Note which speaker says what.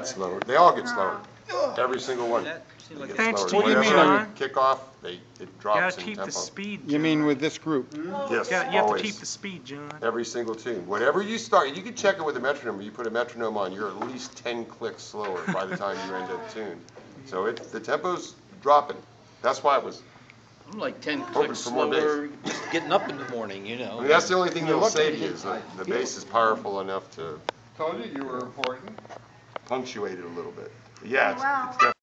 Speaker 1: slower. They all get slower. Every single one.
Speaker 2: That seemed like
Speaker 1: They
Speaker 2: a-
Speaker 1: get
Speaker 3: Thanks
Speaker 1: slower.
Speaker 3: to you,
Speaker 1: Whenever I
Speaker 3: John.
Speaker 1: Kick off, they, it
Speaker 3: You
Speaker 1: drops
Speaker 3: gotta
Speaker 1: in
Speaker 3: keep the
Speaker 1: tempo.
Speaker 3: speed.
Speaker 4: You mean with this group?
Speaker 1: Yes,
Speaker 3: Yeah, you have to
Speaker 1: always.
Speaker 3: keep the speed, John.
Speaker 1: Every single tune. Whatever you start, you can check it with a metronome. You put a metronome on, you're at least ten clicks slower by the time you end a tune. So it, the tempo's dropping. That's why it was,
Speaker 2: I'm like ten clicks
Speaker 1: for more bass.
Speaker 2: slower, just getting up in the morning, you
Speaker 1: I
Speaker 2: know.
Speaker 1: mean, that's the only thing that'll
Speaker 4: look
Speaker 1: save you
Speaker 4: it.
Speaker 1: is the, the bass is powerful enough to
Speaker 5: Told you you were important.
Speaker 1: Punctuate it a little bit. Yeah, it's,
Speaker 6: Wow.
Speaker 1: it's definitely